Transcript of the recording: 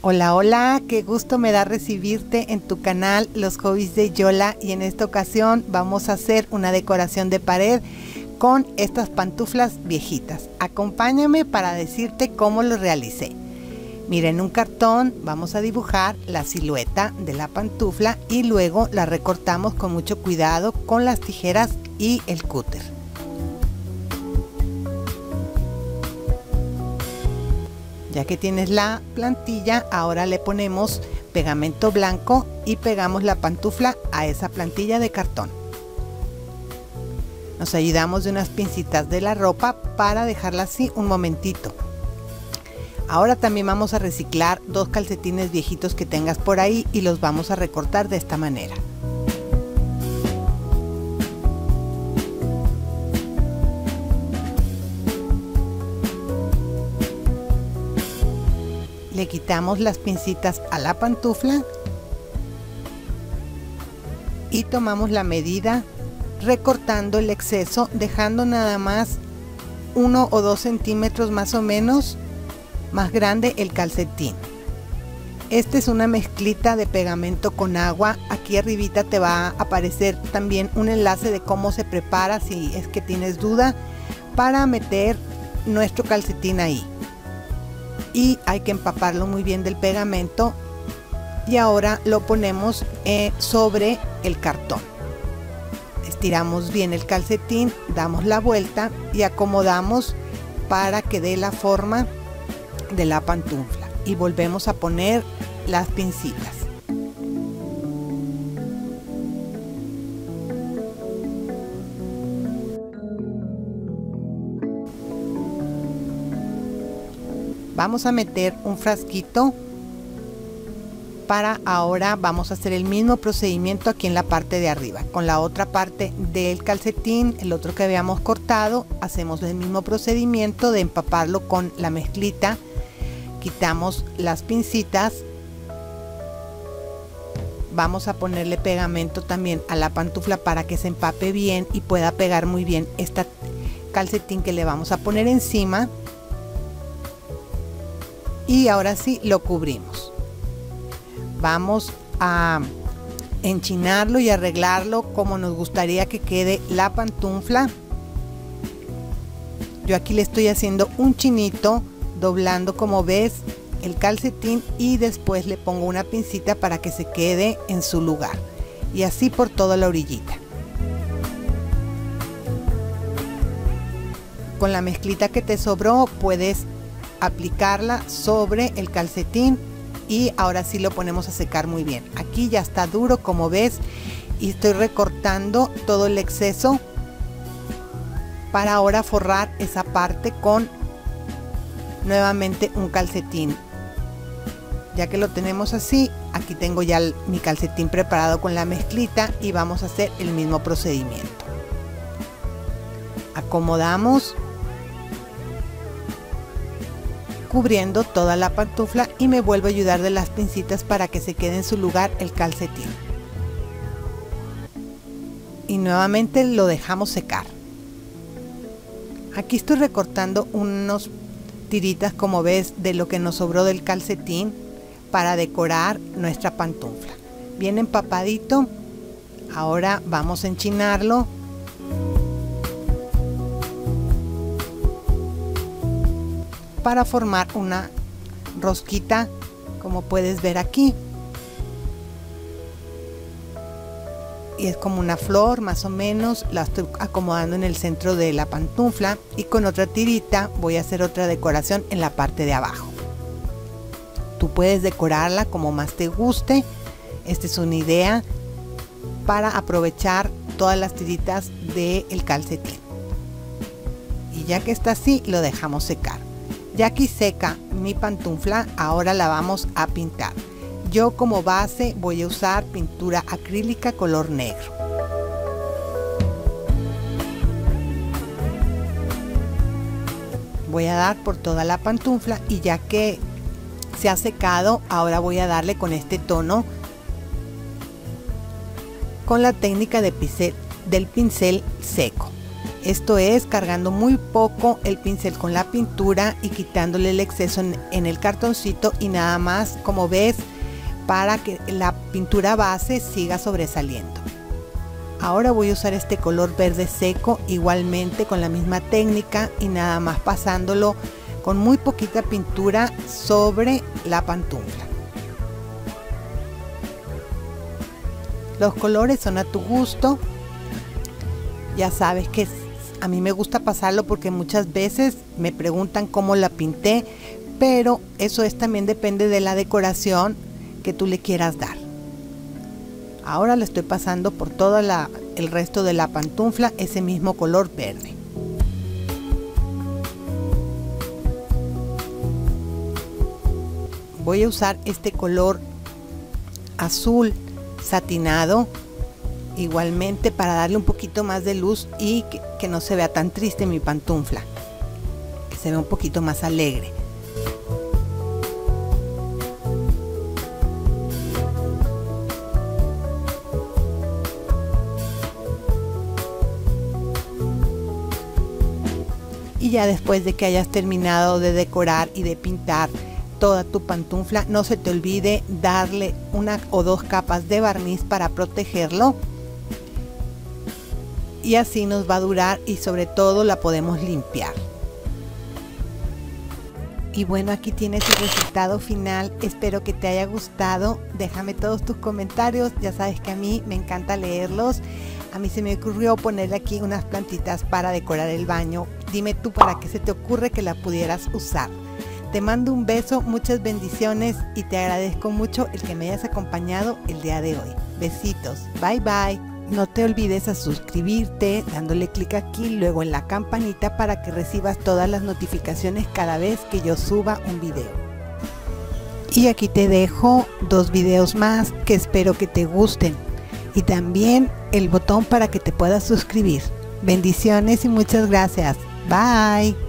Hola, hola, qué gusto me da recibirte en tu canal Los Hobbies de Yola y en esta ocasión vamos a hacer una decoración de pared con estas pantuflas viejitas. Acompáñame para decirte cómo lo realicé. Mira, en un cartón vamos a dibujar la silueta de la pantufla y luego la recortamos con mucho cuidado con las tijeras y el cúter. Ya que tienes la plantilla, ahora le ponemos pegamento blanco y pegamos la pantufla a esa plantilla de cartón. Nos ayudamos de unas pincitas de la ropa para dejarla así un momentito. Ahora también vamos a reciclar dos calcetines viejitos que tengas por ahí y los vamos a recortar de esta manera. Le quitamos las pincitas a la pantufla y tomamos la medida recortando el exceso dejando nada más uno o dos centímetros más o menos más grande el calcetín. Esta es una mezclita de pegamento con agua. Aquí arribita te va a aparecer también un enlace de cómo se prepara si es que tienes duda para meter nuestro calcetín ahí y hay que empaparlo muy bien del pegamento y ahora lo ponemos eh, sobre el cartón. Estiramos bien el calcetín damos la vuelta y acomodamos para que dé la forma de la pantufla. Y volvemos a poner las pincitas vamos a meter un frasquito para ahora vamos a hacer el mismo procedimiento aquí en la parte de arriba con la otra parte del calcetín el otro que habíamos cortado hacemos el mismo procedimiento de empaparlo con la mezclita quitamos las pincitas vamos a ponerle pegamento también a la pantufla para que se empape bien y pueda pegar muy bien esta calcetín que le vamos a poner encima y ahora sí lo cubrimos. Vamos a enchinarlo y arreglarlo como nos gustaría que quede la pantufla. Yo aquí le estoy haciendo un chinito doblando como ves el calcetín y después le pongo una pincita para que se quede en su lugar y así por toda la orillita. Con la mezclita que te sobró puedes aplicarla sobre el calcetín y ahora sí lo ponemos a secar muy bien. Aquí ya está duro como ves y estoy recortando todo el exceso para ahora forrar esa parte con nuevamente un calcetín. Ya que lo tenemos así, aquí tengo ya mi calcetín preparado con la mezclita y vamos a hacer el mismo procedimiento. Acomodamos cubriendo toda la pantufla y me vuelvo a ayudar de las pincitas para que se quede en su lugar el calcetín. Y nuevamente lo dejamos secar. Aquí estoy recortando unos tiritas como ves de lo que nos sobró del calcetín para decorar nuestra pantufla. Bien empapadito. Ahora vamos a enchinarlo para formar una rosquita como puedes ver aquí. Y es como una flor más o menos la estoy acomodando en el centro de la pantufla y con otra tirita voy a hacer otra decoración en la parte de abajo. Tú puedes decorarla como más te guste esta es una idea para aprovechar todas las tiritas del calcetín. Y ya que está así lo dejamos secar ya aquí seca mi pantufla, ahora la vamos a pintar. Yo como base voy a usar pintura acrílica color negro. Voy a dar por toda la pantufla y ya que se ha secado, ahora voy a darle con este tono con la técnica de pincel, del pincel seco. Esto es cargando muy poco el pincel con la pintura y quitándole el exceso en, el cartoncito y nada más como ves para que la pintura base siga sobresaliendo. Ahora voy a usar este color verde seco igualmente con la misma técnica y nada más pasándolo con muy poquita pintura sobre la pantufla. Los colores son a tu gusto. Ya sabes que a mí me gusta pasarlo porque muchas veces me preguntan cómo la pinté, pero eso es también depende de la decoración que tú le quieras dar. Ahora le estoy pasando por todo el resto de la pantufla ese mismo color verde. Voy a usar este color azul satinado igualmente para darle un poquito más de luz y que, que no se vea tan triste mi pantufla, que se vea un poquito más alegre. y ya después de que hayas terminado de decorar y de pintar toda tu pantufla no se te olvide darle una o dos capas de barniz para protegerlo y así nos va a durar y sobre todo la podemos limpiar y bueno aquí tienes el resultado final espero que te haya gustado déjame todos tus comentarios ya sabes que a mí me encanta leerlos a mí se me ocurrió ponerle aquí unas plantitas para decorar el baño. Dime tú para qué se te ocurre que la pudieras usar. Te mando un beso, muchas bendiciones y te agradezco mucho el que me hayas acompañado el día de hoy. Besitos, bye bye. No te olvides a suscribirte dándole clic aquí, luego en la campanita para que recibas todas las notificaciones cada vez que yo suba un video. Y aquí te dejo dos videos más que espero que te gusten y también el botón para que te puedas suscribir. Bendiciones y muchas gracias. Bye.